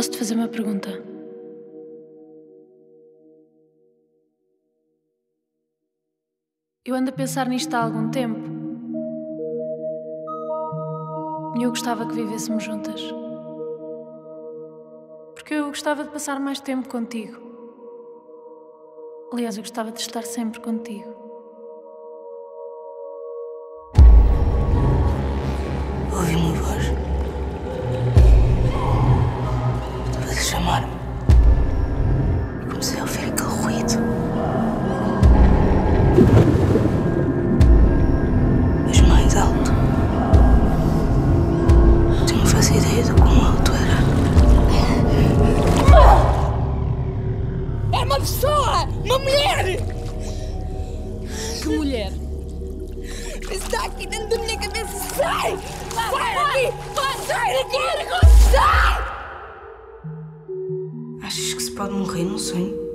Posso te fazer uma pergunta? Eu ando a pensar nisto há algum tempo. E eu gostava que vivêssemos juntas. Porque eu gostava de passar mais tempo contigo. Aliás, eu gostava de estar sempre contigo. É uma pessoa! Uma mulher! Que mulher? Está aqui dentro da minha cabeça! Sai! Sai daqui! Sai daqui! Sai! Achas que se pode morrer num sonho?